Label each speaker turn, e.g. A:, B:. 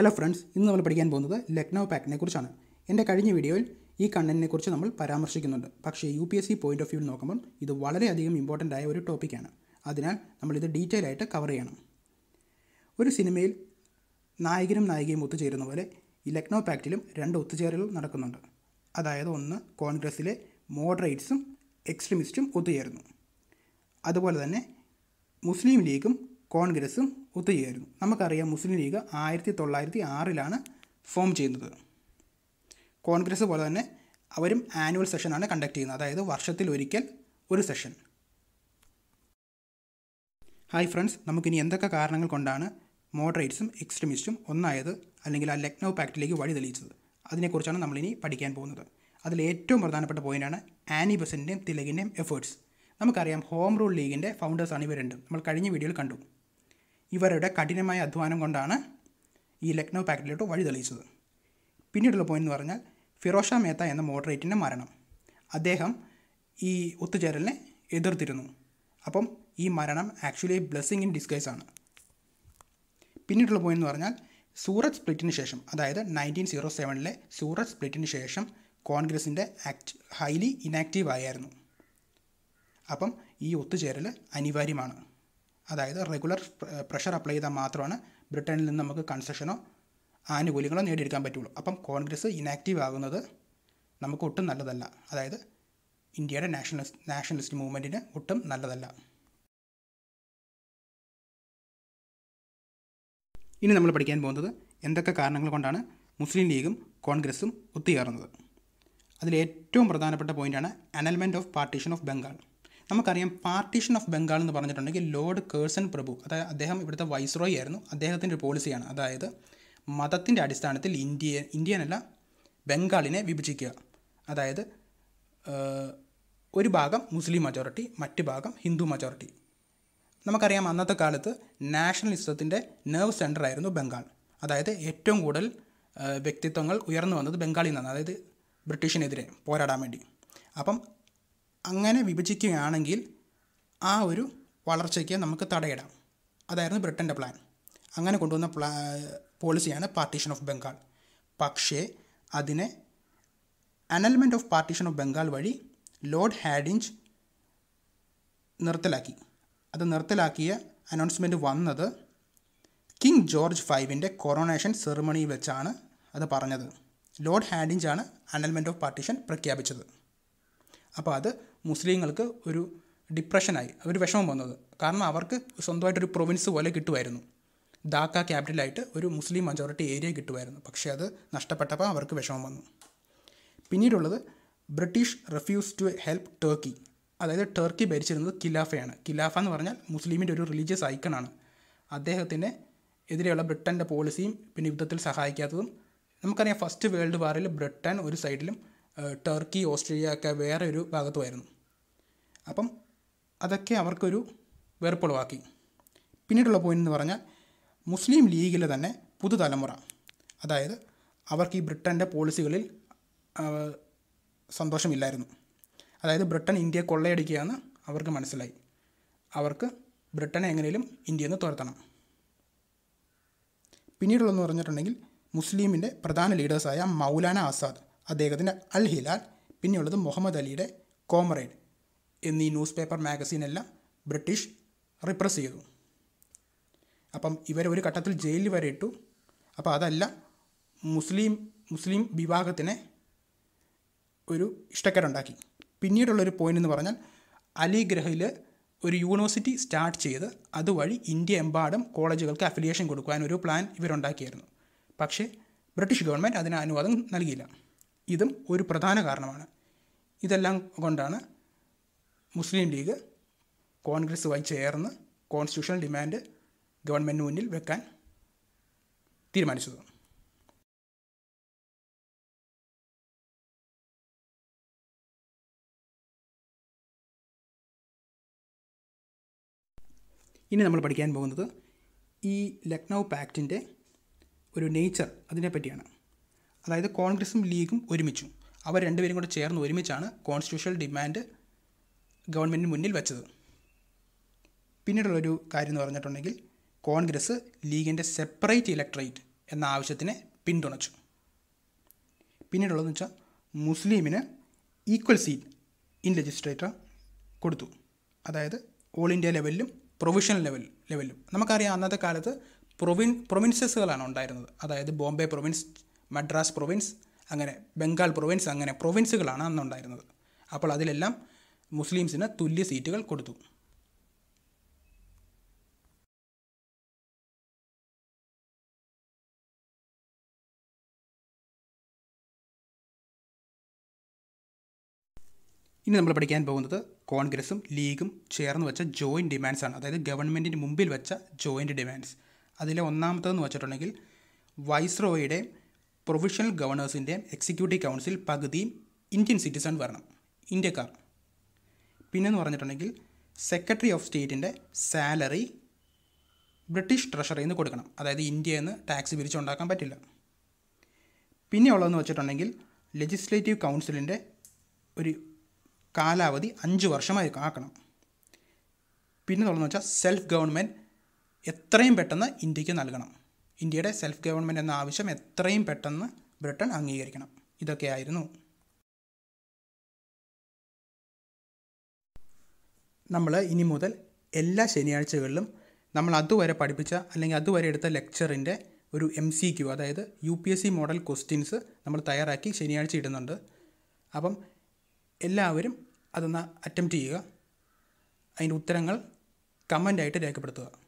A: Hello friends ഇന്ന് നമ്മൾ പഠിക്കാൻ പോകുന്നത് ലക്നൗ പാക്കിനെ കുറിച്ചാണ്. എന്റെ കഴിഞ്ഞ വീഡിയോയിൽ ഈ കണ്ടന്റിനെ കുറിച്ച് നമ്മൾ പരാമർശിക്കുന്നുണ്ട്. പക്ഷേ U P S C point of view നോക്കുമ്പോൾ ഇത് വളരെയധികം ഇമ്പോർട്ടന്റ് ആയ ഒരു ടോപ്പിക്കാണ് അതിനാൽ നമ്മൾ ഇത് ഡീറ്റെയിൽ ആയിട്ട് കവർ ചെയ്യണം. ഒരു സിനിമയിൽ നായകനും നായികയും ഒത്തുചേരുന്ന പോലെ ഈ ലക്നൗ പാക്റ്റിലും രണ്ട് ഒത്തുചേരലുകൾ നടക്കുന്നുണ്ട്. അതായത് ഒന്ന് കോൺഗ്രസ്സിലെ മോഡറേറ്റ്സും എക്സ്ട്രീമിസ്റ്റും ഒത്തുചേരുന്നു. അതുപോലെ തന്നെ മുസ്ലിം ലീഗും കോൺഗ്രസും ഒത്തുചേരുന്നു നമുക്കറിയാം മുസ്ലിം ലീഗ് ആയിരത്തി തൊള്ളായിരത്തി ആറിലാണ് ഫോം ചെയ്യുന്നത്. കോൺഗ്രസ് പോലെ തന്നെ അവരും ആനുവൽ സെഷനാണ് കണ്ടക്ട് ചെയ്യുന്നത്. അതായത് വർഷത്തിൽ ഒരിക്കൽ ഒരു സെഷൻ ഹായ് ഫ്രണ്ട്സ് നമുക്കിനി എന്തൊക്കെ കാരണങ്ങൾ കൊണ്ടാണ് മോഡറേറ്റ്സും എക്സ്ട്രീമിസ്റ്റും ഒന്നായത് അല്ലെങ്കിൽ ആ ലക്നൗ പാക്റ്റിലേക്ക് വഴി തെളിയിച്ചത്? അതിനെക്കുറിച്ചാണ് നമ്മളിനി പഠിക്കാൻ പോകുന്നത്. അതിൽ ഏറ്റവും പ്രധാനപ്പെട്ട പോയിന്റാണ് ആനി ബസന്റെയും തിലകിന്റെയും എഫേർട്സ് നമുക്കറിയാം ഹോം റൂൾ ലീഗിന്റെ ഫൗണ്ടേഴ്സാണ് ഇവർ രണ്ടും. നമ്മൾ കഴിഞ്ഞ വീഡിയോയിൽ കണ്ടു. ഇവരുടെ കഠിനമായ അധ്വാനം കൊണ്ടാണ് ഈ ലക്നൗ പാക്റ്റിലോട്ട് വഴി തെളിയിച്ചത്. പിന്നീടുള്ള പോയിന്റ് എന്ന് പറഞ്ഞാൽ ഫിറോഷ മേത്ത എന്ന മോഡറേറ്റിന്റെ മരണം. അദ്ദേഹം ഈ ഒത്തുചേരലിനെ എതിർത്തിരുന്നു. അപ്പം ഈ മരണം ആക്ച്വലി ബ്ലെസ്സിങ് ഇൻ ഡിസ്ഗൈസ് ആണ്. പിന്നീടുള്ള പോയിന്റ് എന്ന് പറഞ്ഞാൽ സൂറത്ത് സ്പ്ലിറ്റിന് ശേഷം അതായത് നയന്റീൻ സീറോ സെവനിലെ സൂറത്ത് സ്പ്ലിറ്റിന് ശേഷം കോൺഗ്രസിന്റെ ആക്ട് ഹൈലി ഇനാക്റ്റീവ് ആയിരുന്നു. അപ്പം ഈ ഒത്തുചേരൽ അനിവാര്യമാണ്. അതായത് റെഗുലർ പ്രഷർ അപ്ലൈ ചെയ്താൽ മാത്രമാണ് ബ്രിട്ടനിൽ നിന്ന് നമുക്ക് കൺസെഷനോ ആനുകൂല്യങ്ങളോ നേടിയെടുക്കാൻ പറ്റുള്ളൂ. അപ്പം കോൺഗ്രസ് ഇനാക്റ്റീവ് ആകുന്നത് നമുക്ക് ഒട്ടും നല്ലതല്ല. അതായത് ഇന്ത്യയുടെ നാഷണലിസ്റ്റ് നാഷണലിസ്റ്റ് മൂവ്മെന്റിന് ഒട്ടും നല്ലതല്ല. ഇനി നമ്മൾ പഠിക്കാൻ പോകുന്നത് എന്തൊക്കെ കാരണങ്ങൾ കൊണ്ടാണ് മുസ്ലിം ലീഗും കോൺഗ്രസും ഒത്തുചേർന്നത്. അതിലേറ്റവും പ്രധാനപ്പെട്ട പോയിന്റാണ് annulment of partition of Bengal നമുക്കറിയാം പാർട്ടീഷൻ ഓഫ് ബംഗാൾ എന്ന് പറഞ്ഞിട്ടുണ്ടെങ്കിൽ ലോർഡ് കേഴ്സൺ പ്രഭു അതായത് അദ്ദേഹം ഇവിടുത്തെ വൈസ്രോയി ആയിരുന്നു. അദ്ദേഹത്തിന്റെ ഒരു പോളിസിയാണ്. അതായത് മതത്തിന്റെ അടിസ്ഥാനത്തിൽ ഇന്ത്യ ഇന്ത്യനല്ല ബംഗാളിനെ വിഭജിക്കുക. അതായത് ഒരു ഭാഗം മുസ്ലിം മജോറിറ്റി മറ്റ് ഭാഗം ഹിന്ദു മജോറിറ്റി നമുക്കറിയാം അന്നത്തെ കാലത്ത് നാഷണലിസത്തിന്റെ നെർവ് സെന്റർ ആയിരുന്നു ബംഗാൾ. അതായത് ഏറ്റവും കൂടുതൽ വ്യക്തിത്വങ്ങൾ ഉയർന്നു വന്നത് ബംഗാളിൽ നിന്നാണ്. അതായത് ബ്രിട്ടീഷിനെതിരെ പോരാടാൻ വേണ്ടി. അപ്പം അങ്ങനെ വിഭജിക്കുകയാണെങ്കിൽ ആ ഒരു വളർച്ചയ്ക്ക് നമുക്ക് തടയിടാം. അതായിരുന്നു ബ്രിട്ടന്റെ പ്ലാൻ. അങ്ങനെ കൊണ്ടുവന്ന പ്ലാ പോളിസിയാണ് പാർട്ടീഷൻ ഓഫ് ബംഗാൾ. പക്ഷേ അതിനെ annulment of partition of Bengal വഴി ലോർഡ് ഹാഡിഞ്ച് നിർത്തലാക്കി. അത് നിർത്തലാക്കിയ അനൗൺസ്മെന്റ് വന്നത് കിങ് ജോർജ് ഫൈവിന്റെ കൊറോണേഷൻ സെറിമണിയിൽ വെച്ചാണ് അത് പറഞ്ഞത്. ലോർഡ് ഹാഡിഞ്ചാണ് അനൽമെന്റ് ഓഫ് പാർട്ടീഷൻ പ്രഖ്യാപിച്ചത്. അപ്പോൾ അത് മുസ്ലിങ്ങൾക്ക് ഒരു ഡിപ്രഷനായി ഒരു വിഷമം വന്നത്. കാരണം അവർക്ക് സ്വന്തമായിട്ടൊരു പ്രൊവിൻസ് പോലെ കിട്ടുമായിരുന്നു. ധാക്ക ക്യാപിറ്റലായിട്ട് ഒരു മുസ്ലിം മജോറിറ്റി ഏരിയ കിട്ടുമായിരുന്നു. പക്ഷേ അത് നഷ്ടപ്പെട്ടപ്പോൾ അവർക്ക് വിഷമം വന്നു. പിന്നീടുള്ളത് British refuse to help Turkey അതായത് ടർക്കി ഭരിച്ചിരുന്നത് ഖിലാഫയാണ്. ഖിലാഫ എന്ന് പറഞ്ഞാൽ മുസ്ലിമിന്റെ ഒരു റിലീജിയസ് ഐക്കണാണ് അദ്ദേഹത്തിന് എതിരെയുള്ള ബ്രിട്ടന്റെ പോളിസിയും പിന്നെ യുദ്ധത്തിൽ സഹായിക്കാത്തതും നമുക്കറിയാം ഫസ്റ്റ് വേൾഡ് വാറിൽ ബ്രിട്ടൻ ഒരു സൈഡിലും ടർക്കി ഓസ്ട്രേലിയ ഒക്കെ വേറെ ഒരു ഭാഗത്തുമായിരുന്നു. അപ്പം അതൊക്കെ അവർക്കൊരു വെറുപ്പുളവാക്കി. പിന്നീടുള്ള പോയിന്റ് എന്ന് പറഞ്ഞാൽ മുസ്ലിം ലീഗിലെ തന്നെ പുതുതലമുറ. അതായത് അവർക്ക് ഈ ബ്രിട്ടന്റെ പോളിസികളിൽ സന്തോഷമില്ലായിരുന്നു. അതായത് ബ്രിട്ടൻ ഇന്ത്യയെ കൊള്ളയടിക്കുകയെന്ന് അവർക്ക് മനസ്സിലായി. അവർക്ക് ബ്രിട്ടനെ എങ്ങനെയും ഇന്ത്യയിൽ നിന്ന് തുരത്തണം. പിന്നീടുള്ളതെന്ന് പറഞ്ഞിട്ടുണ്ടെങ്കിൽ മുസ്ലിമിന്റെ പ്രധാന ലീഡേഴ്സായ മൗലാന ആസാദ്. അദ്ദേഹത്തിന്റെ അൽ ഹിലാൽ പിന്നെയുള്ളത് മുഹമ്മദ് അലിയുടെ കോമറേഡ് എന്നീ ന്യൂസ് പേപ്പർ മാഗസീനെല്ലാം ബ്രിട്ടീഷ് റിപ്രസ് ചെയ്തു. അപ്പം ഇവരെ ഒരു ഘട്ടത്തിൽ ജയിലിൽ വരെ ഇട്ടു. അപ്പോൾ അതല്ല മുസ്ലിം മുസ്ലിം വിഭാഗത്തിനെ ഒരു ഇഷ്ടക്കേടുണ്ടാക്കി. പിന്നീടുള്ളൊരു പോയിന്റ് എന്ന് പറഞ്ഞാൽ അലിഗ്രഹിൽ ഒരു യൂണിവേഴ്സിറ്റി സ്റ്റാർട്ട് ചെയ്ത് അതുവഴി ഇന്ത്യ എമ്പാടും കോളേജുകൾക്ക് അഫിലിയേഷൻ കൊടുക്കുവാൻ ഒരു പ്ലാൻ ഇവരുണ്ടാക്കിയായിരുന്നു. പക്ഷേ ബ്രിട്ടീഷ് ഗവൺമെന്റ് അതിന് അനുവാദം നൽകിയില്ല. ഇതും ഒരു പ്രധാന കാരണമാണ്. ഇതെല്ലാം കൊണ്ടാണ് മുസ്ലിം ലീഗ് കോൺഗ്രസുമായി ചേർന്ന് കോൺസ്റ്റിറ്റ്യൂഷണൽ ഡിമാൻഡ് ഗവൺമെന്റിന് മുന്നിൽ വെക്കാൻ തീരുമാനിച്ചത്. ഇനി നമ്മൾ പഠിക്കാൻ പോകുന്നത് ഈ ലക്നൗ പാക്റ്റിന്റെ ഒരു നേച്ചർ അതിനെപ്പറ്റിയാണ്. അതായത് കോൺഗ്രസും ലീഗും ഒരുമിച്ചു. അവർ രണ്ടുപേരും കൂടെ ചേർന്ന് ഒരുമിച്ചാണ് കോൺസ്റ്റിറ്റ്യൂഷണൽ ഡിമാൻഡ് ഗവൺമെന്റിന് മുന്നിൽ വെച്ചത്. പിന്നീടുള്ളൊരു കാര്യം എന്ന് പറഞ്ഞിട്ടുണ്ടെങ്കിൽ കോൺഗ്രസ് ലീഗിന്റെ സെപ്പറേറ്റ് ഇലക്ട്രേറ്റ് എന്ന ആവശ്യത്തിനെ പിന്തുണച്ചു. പിന്നീടുള്ളതെന്ന് വെച്ചാൽ മുസ്ലിമിന് ഈക്വൽ സീറ്റ് ഇൻ ലെജിസ്ട്രേറ്റർ കൊടുത്തു. അതായത് ഓൾ ഇന്ത്യ ലെവലിലും പ്രൊവിഷണൽ ലെവൽ ലെവലിലും നമുക്കറിയാം അന്നത്തെ കാലത്ത് പ്രൊവിൻ പ്രൊവിൻസസുകളാണ് ഉണ്ടായിരുന്നത്. അതായത് ബോംബെ പ്രൊവിൻസ് മദ്രാസ് പ്രൊവിൻസ് അങ്ങനെ ബംഗാൾ പ്രൊവിൻസ് അങ്ങനെ പ്രൊവിൻസുകളാണ് അന്നുണ്ടായിരുന്നത്. അപ്പോൾ അതിലെല്ലാം മുസ്ലിംസിന് തുല്യ സീറ്റുകൾ കൊടുത്തു. ഇനി നമ്മൾ പഠിക്കാൻ പോകുന്നത് കോൺഗ്രസും ലീഗും ചേർന്ന് വെച്ച ജോയിന്റ് ഡിമാൻഡ്സ് ആണ്. അതായത് ഗവൺമെന്റിന് മുമ്പിൽ വെച്ച ജോയിന്റ് ഡിമാൻഡ്സ് അതിലെ ഒന്നാമത്തേന്ന് വെച്ചിട്ടുണ്ടെങ്കിൽ വൈസ്രോയുടെയും പ്രൊവിഷണൽ ഗവർണേഴ്സിന്റെ എക്സിക്യൂട്ടീവ് കൗൺസിൽ പകുതിയും ഇന്ത്യൻ സിറ്റിസൺ വരണം. ഇന്ത്യക്കാർ. പിന്നെന്ന് പറഞ്ഞിട്ടുണ്ടെങ്കിൽ സെക്രട്ടറി ഓഫ് സ്റ്റേറ്റിന്റെ സാലറി ബ്രിട്ടീഷ് ട്രഷറിയിൽ നിന്ന് കൊടുക്കണം. അതായത് ഇന്ത്യയിൽ നിന്ന് ടാക്സ് പിരിച്ചുണ്ടാക്കാൻ പറ്റില്ല. പിന്നെ ഉള്ളതെന്ന് വെച്ചിട്ടുണ്ടെങ്കിൽ ലെജിസ്ലേറ്റീവ് കൗൺസിലിന്റെ ഒരു കാലാവധി അഞ്ച് വർഷമായി ആക്കണം. പിന്നെ ഉള്ളതെന്ന് വെച്ചാൽ സെൽഫ് ഗവൺമെന്റ് എത്രയും പെട്ടെന്ന് ഇന്ത്യയ്ക്ക് നൽകണം. ഇന്ത്യയുടെ സെൽഫ് ഗവൺമെന്റ് എന്ന ആവശ്യം എത്രയും പെട്ടെന്ന് ബ്രിട്ടൻ അംഗീകരിക്കണം. ഇതൊക്കെയായിരുന്നു. നമ്മൾ ഇനി മുതൽ എല്ലാ ശനിയാഴ്ചകളിലും നമ്മൾ അതുവരെ പഠിപ്പിച്ച അല്ലെങ്കിൽ അതുവരെ എടുത്ത ലെക്ചറിന്റെ ഒരു എം സി ക്യു അതായത് U P S C model questions നമ്മൾ തയ്യാറാക്കി ശനിയാഴ്ച ഇടുന്നുണ്ട്. അപ്പം എല്ലാവരും അതൊന്ന് അറ്റംപ്റ്റ് ചെയ്യുക. അതിന്റെ ഉത്തരങ്ങൾ കമന്റായിട്ട് രേഖപ്പെടുത്തുക.